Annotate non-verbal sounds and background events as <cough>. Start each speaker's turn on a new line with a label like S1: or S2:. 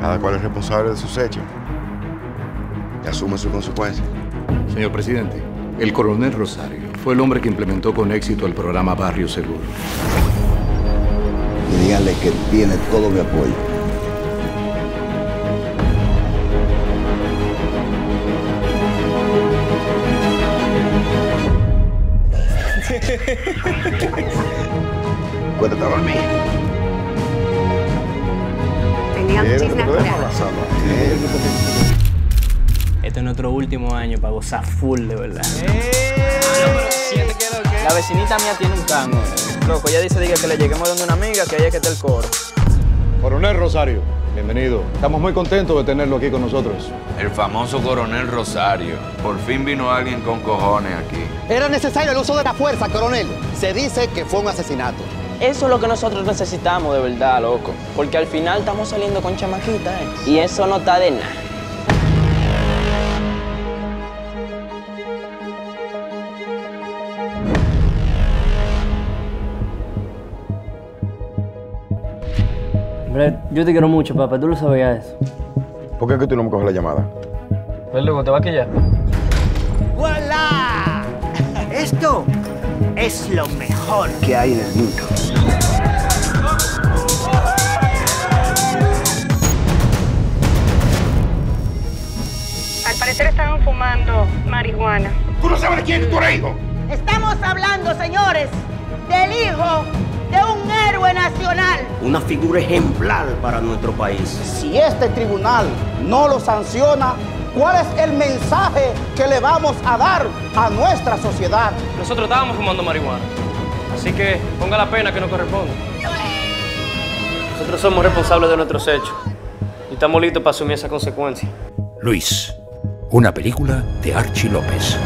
S1: Cada cual es responsable de sus hechos y asume sus consecuencias.
S2: Señor presidente, el coronel Rosario fue el hombre que implementó con éxito el programa Barrio Seguro.
S3: Y díganle que tiene todo mi apoyo. <laughs> Cuéntate a dormir.
S4: Tenía.
S5: Este es nuestro último año para gozar full, de verdad.
S6: La vecinita mía tiene un tango. Loco, ella dice diga, que le lleguemos donde una amiga, que ahí es que está el coro.
S7: Coronel Rosario, bienvenido. Estamos muy contentos de tenerlo aquí con nosotros.
S8: El famoso coronel Rosario. Por fin vino alguien con cojones aquí.
S9: Era necesario el uso de la fuerza, coronel. Se dice que fue un asesinato.
S6: Eso es lo que nosotros necesitamos de verdad, loco. Porque al final estamos saliendo con chamaquita, ¿eh? Y eso no está de nada.
S5: Hombre, yo te quiero mucho, papá. Tú lo sabías eso.
S1: ¿Por qué es que tú no me coges la llamada?
S6: Pues loco, ¿te va a ya?
S9: ¡Voilà! Esto es lo mejor
S3: ¿Qué hay en el mundo?
S4: Al parecer estaban fumando marihuana.
S1: ¿Tú no sabes de quién tú eres hijo?
S10: Estamos hablando, señores, del hijo de un héroe nacional.
S9: Una figura ejemplar para nuestro país. Si este tribunal no lo sanciona, ¿cuál es el mensaje que le vamos a dar a nuestra sociedad?
S6: Nosotros estábamos fumando marihuana. Así que ponga la pena que nos corresponde. Nosotros somos responsables de nuestros hechos. Y estamos listos para asumir esa consecuencia.
S2: Luis, una película de Archie López.